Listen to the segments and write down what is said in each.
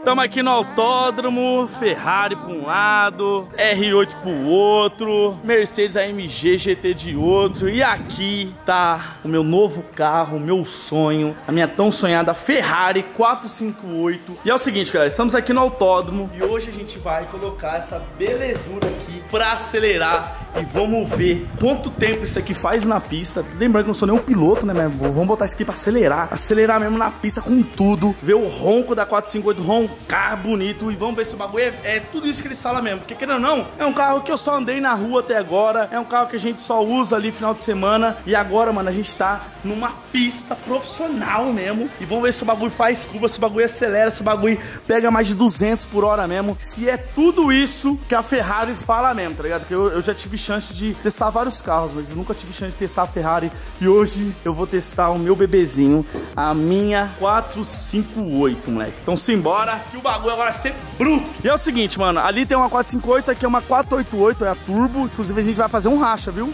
Estamos aqui no autódromo, Ferrari para um lado, R8 para o outro, Mercedes AMG GT de outro. E aqui tá o meu novo carro, o meu sonho, a minha tão sonhada Ferrari 458. E é o seguinte, galera, estamos aqui no autódromo e hoje a gente vai colocar essa belezura aqui para acelerar e vamos ver quanto tempo isso aqui faz na pista. Lembrando que eu não sou nem um piloto, né? Mas vamos botar isso aqui para acelerar, acelerar mesmo na pista com tudo, ver o ronco da 458 roncar bonito e vamos ver se o bagulho é, é tudo isso que ele fala mesmo. Porque querendo ou não, é um carro que eu só andei na rua até agora, é um carro que a gente só usa ali final de semana e agora, mano, a gente tá numa pista profissional mesmo e vamos ver se o bagulho faz curva, se o bagulho acelera, se o bagulho pega mais de 200 por hora mesmo, se é tudo isso que a Ferrari fala mesmo, tá ligado? Que eu, eu já tive chance de testar vários carros, mas eu nunca tive chance de testar a Ferrari e hoje eu vou testar o meu bebezinho, a minha 458, moleque. Então simbora que o bagulho agora vai ser bruto. E é o seguinte, mano, ali tem uma 458, aqui é uma 488, é a turbo, inclusive a gente vai fazer um racha, viu?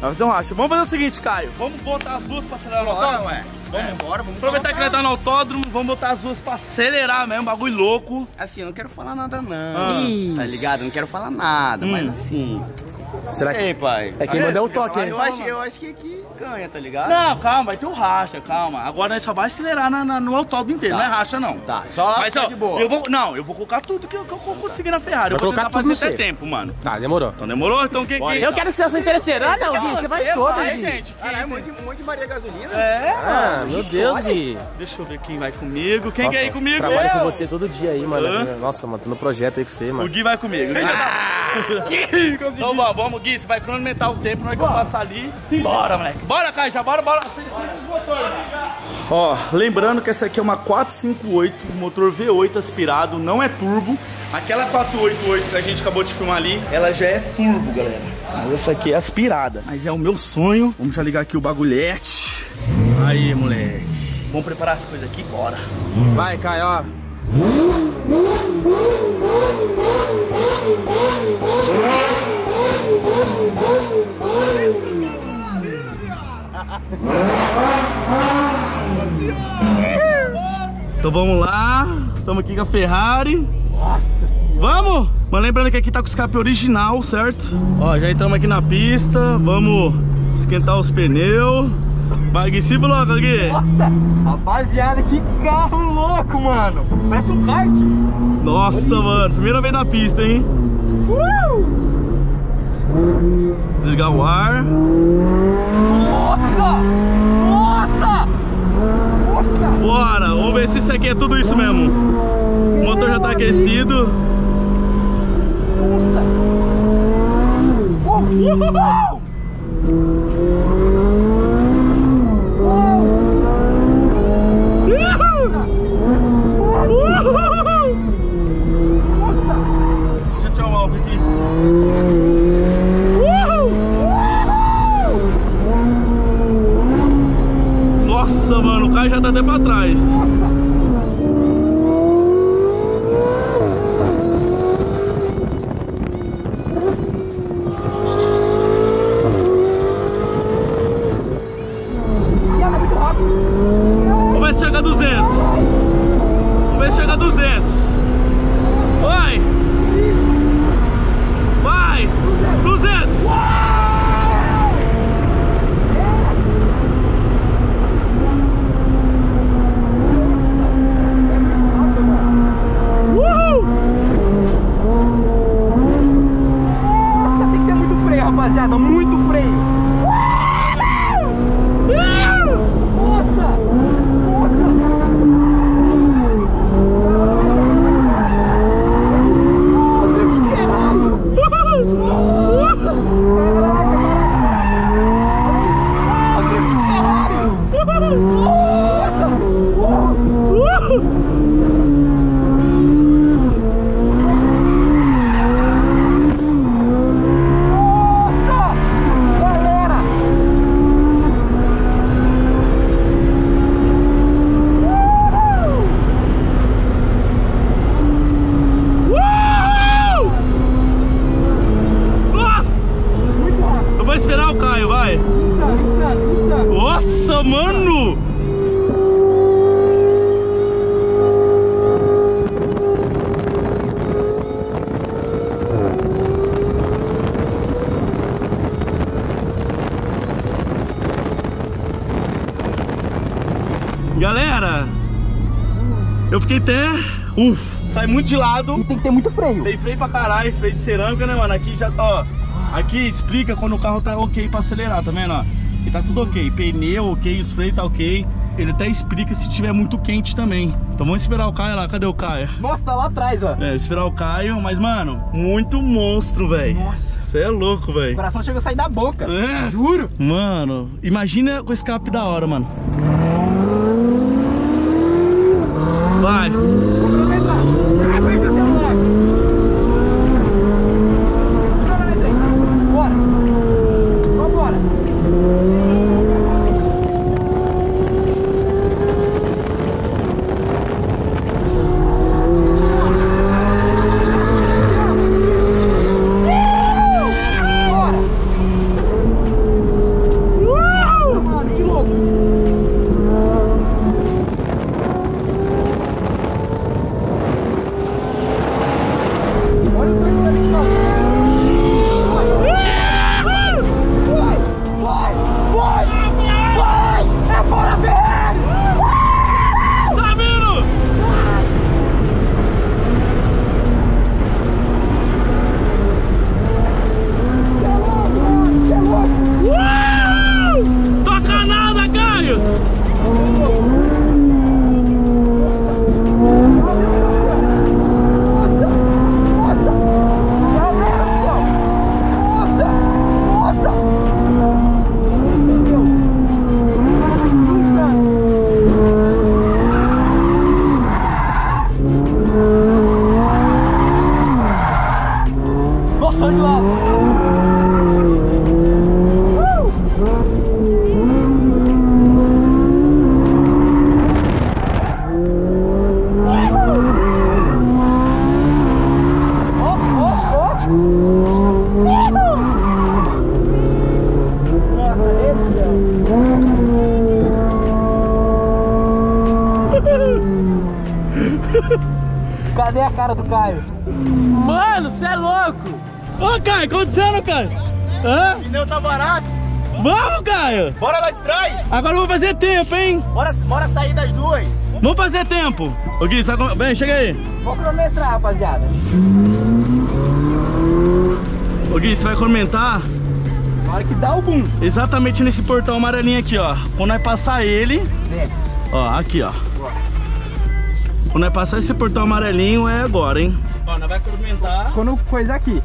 Vai fazer um racha. Vamos fazer o seguinte, Caio, vamos botar as duas pra acelerar no Bora, ué. Vamos É. embora, vamos Aproveitar que nós tá no autódromo, vamos botar as duas pra acelerar mesmo, bagulho louco. Assim, eu não quero falar nada não. Ah. Tá ligado? Eu não quero falar nada, Hum. mas assim. Será que- Sei, pai. É quem manda é o toque, hein? Eu acho, eu acho que aqui ganha, tá ligado? Não, calma, vai ter o racha, calma. Agora nós só vai acelerar na- na- no autódromo inteiro, Tá. não é racha não. Tá, só Mas fica ó, de boa. eu vou, não, eu vou colocar tudo que eu, que eu conseguir na Ferrari. Vai eu vou colocar tentar tudo fazer até tempo, mano. Tá, demorou. Então demorou? Então quem... Bora, quem... Eu quero que você seja interesseiro. Ah, não, Gui, você vai todas, Gui. gente. Caralho, muito, muito Maria Gasolina. É, Ah, meu Deus, Gui. Deixa eu ver quem vai comigo. Quem Nossa, quer ir comigo? Trabalho Eu. com você todo dia aí, mano. Hã? Nossa, mano, tô no projeto aí com você, O mano. Gui vai comigo. então vamos, vamos, Gui, você vai cronometrar o tempo na hora que eu passar ali. Simbora, moleque. Bora, Caio, já bora, bora. Ó, lembrando que essa aqui é uma 458, motor V8 aspirado, não é turbo. Aquela 488 que a gente acabou de filmar ali, ela já é turbo, galera. Mas essa aqui é aspirada. Mas é o meu sonho. Vamos já ligar aqui o bagulhete. Aí, moleque. Vamos preparar as coisas aqui, bora. Vai, Caio, ó. Então vamos lá, estamos aqui com a Ferrari. Vamos! Mas lembrando que aqui tá com o escape original, certo? Ó, já entramos aqui na pista, vamos esquentar os pneus. Se bloca, Gui. Nossa, rapaziada, que carro louco, mano. Parece um kart. Nossa, mano, primeira vez na pista, hein? Desligar o ar. Nossa! Nossa! Nossa! Bora, vamos ver se isso aqui é tudo isso mesmo. O motor já tá aquecido. Uhul! Deixa já tá até pra trás. Vamos ver se chega a 200. Vamos ver se chega a 200. Eu fiquei até. Uf, sai muito de lado. E tem que ter muito freio. Tem freio pra caralho, freio de cerâmica, né, mano? Aqui já tá, ó. Aqui explica quando o carro tá ok pra acelerar, tá vendo, ó? Aqui tá tudo ok. Pneu ok, os freios tá ok. Ele até explica se tiver muito quente também. Então vamos esperar o Caio lá. Cadê o Caio? Nossa, tá lá atrás, ó. É, esperar o Caio. Mas, mano, muito monstro, velho. Nossa. Você é louco, O velho. coração chega a sair da boca. É. Juro. Mano, imagina com escape da hora, mano. Cara do Caio? Mano, você é louco! Ô, Caio, acontecendo, Caio? Hã? Pneu tá barato. Vamos, Caio! Bora lá de trás. Agora vamos fazer tempo, hein? Bora, bora sair das duas. Vamos fazer tempo! Ô, Gui, sabe como... Bem, chega aí. Vou cronometrar, rapaziada. Ô, Gui, você vai comentar Na hora que dá o boom. exatamente nesse portão amarelinho aqui, ó. Quando nós passar ele... Desce. Ó, aqui, ó. Quando nós passar esse portão amarelinho, é agora, hein? Ó, nós vai comentar... Quando coisa aqui.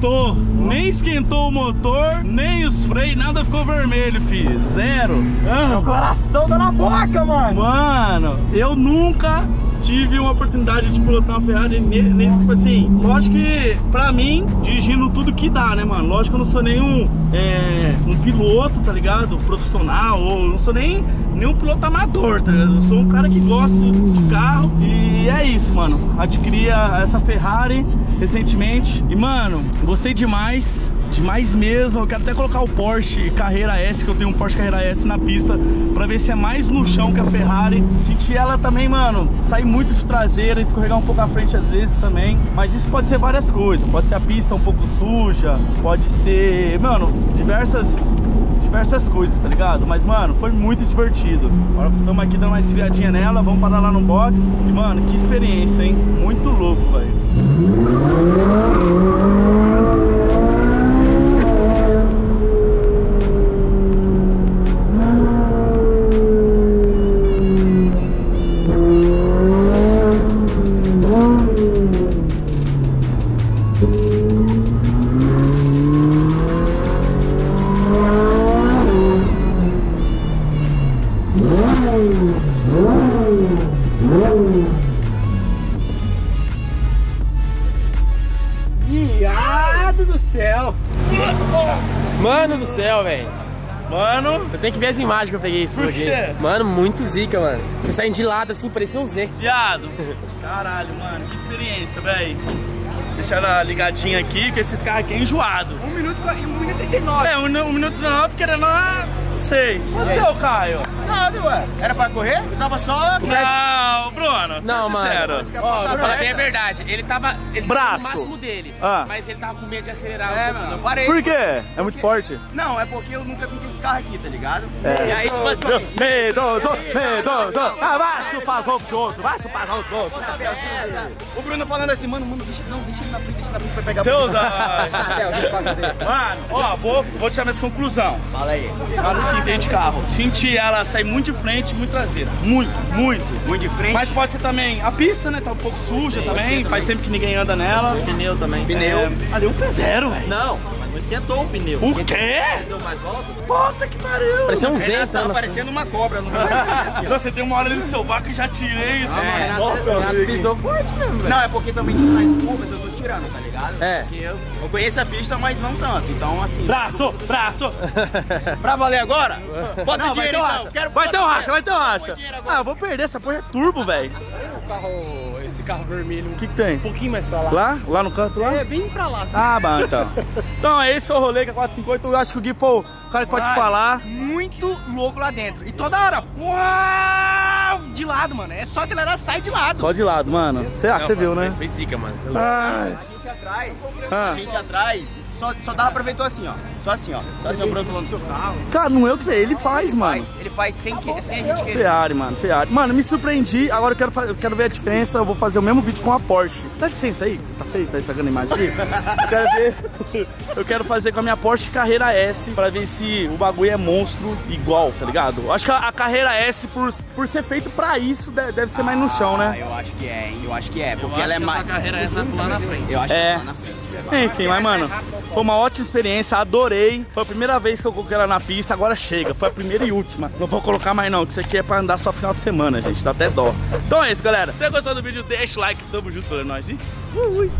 Esquentou, nem esquentou o motor, nem os freios, nada ficou vermelho, filho. Zero. Ah. Coração tá na boca, mano. Mano, eu nunca tive uma oportunidade de pilotar uma Ferrari ne- nesse tipo assim. Lógico que, pra mim, dirigindo tudo que dá, né, mano? Lógico que eu não sou nenhum é, um piloto, tá ligado? Profissional, ou não sou nem nenhum piloto amador, tá ligado? Eu sou um cara que gosta de carro e é isso, mano. Adquiri essa Ferrari recentemente e, mano, gostei demais. Demais mesmo, eu quero até colocar o Porsche Carreira S, que eu tenho um Porsche Carreira S na pista, pra ver se é mais no chão que a Ferrari. Senti ela também, mano, sair muito de traseira, escorregar um pouco à frente às vezes também. Mas isso pode ser várias coisas, pode ser a pista um pouco suja, pode ser, mano, diversas diversas coisas, tá ligado? Mas, mano, foi muito divertido. Agora estamos aqui dando uma esfriadinha nela, vamos parar lá no box. E, mano, que experiência, hein? Muito louco, velho. Mano do céu, velho. Mano, Você tem que ver as imagens que eu peguei isso aqui. Mano, muito zica, mano. Você saindo de lado assim, parecia um Z. viado. Caralho, mano, que experiência, velho. Deixar ela ligadinha aqui, porque esses carros aqui é enjoado. 1 minuto e 1 minuto e 39. É, um, um minuto e nove, querendo, não sei. O seu, Caio? Nada, ué. Era pra correr? Eu tava só. Não, Bruno, Não, seja sincero. mano. Ó, vou falar bem a verdade. Ele tava. Ele tava Braço. no máximo dele. Ah. Mas ele tava com medo de acelerar. É, mano, eu parei. Por quê? É muito forte. Não, é porque eu nunca vi com esse carro aqui, tá ligado? E aí, tipo assim. Medoso, medoso. Ah, vai chupar as roupas de outro, vai chupar as roupas de outro. O Bruno falando assim, mano, mano, deixa, não, deixa ele na frente, deixa ele na frente pra pegar Você o usa... Mano, ó, vou, vou tirar minhas conclusão. Fala aí. Caras que de carro. Senti ela sair muito de frente e muito traseira. Muito, muito. Muito de frente. Mas pode ser também a pista, né? Tá um pouco suja também. Faz tempo que ninguém anda nela. Pneu também. Pneu. ali um P0, velho. Não, mas não esquentou o pneu. O quê? Deu mais volta? Puta que pariu. Parecia um Z, Renato então. tava parecendo uma cobra, não vai Você tem uma hora ali no seu vácuo e já tirei isso. É, mano. nossa, Renato pisou forte mesmo, velho. Não, é porque também tinha mais curvas, eu tô tirando, tá ligado? É. Porque eu, eu conheço a pista, mas não tanto. Então, assim. Braço, braço. Pra valer agora? Bota Não, vai ter dinheiro então. Quero Vai ter um racha, vai ter um dinheiro. racha. Dinheiro. Ah, eu vou perder, essa porra é turbo, velho. O carro, esse carro vermelho O que que tem? um pouquinho mais pra lá. Lá? Lá no canto lá? É, bem pra lá. Ah, bom, então. Então, esse é o rolê que é 458. Eu acho que o Gui foi cara que pode te falar. Muito louco lá dentro. E toda hora, uau, de lado, mano. É só acelerar, sai de lado. Só de lado, mano. Você ah, você viu, né? Foi zica, mano. Ai. A gente atrás, Ah. a gente atrás, só, só dá aproveitou assim, ó. Só assim, ó. Só assim, ó, pro outro seu carro. Cara, não é o que ele faz, mano. Faz, ele faz sem, que, sem a gente querer. Ferrari, mano, Ferrari. Mano, me surpreendi. Agora eu quero, eu quero ver a diferença. Eu vou fazer o mesmo vídeo com a Porsche. Dá licença aí, você tá feio, tá estragando a imagem aqui. Eu quero ver. Eu quero fazer com a minha Porsche Carreira S pra ver se o bagulho é monstro igual, tá ligado? Eu acho que a, a Carreira S, por, por ser feito pra isso, de- deve ser mais no chão, Ah, né? eu acho que é, hein? Eu acho que é, porque Eu ela é acho que mais. essa carreira é essa lá na frente. Eu acho É. que é lá na frente. Enfim, mas mano, foi uma ótima experiência, adorei. Foi a primeira vez que eu coloquei ela na pista, agora chega. Foi a primeira e última. Não vou colocar mais não, que isso aqui é pra andar só final de semana, gente. Dá até dó. Então é isso, galera. Se você gostou do vídeo, deixa o like. Tamo junto, é nóis. e fui.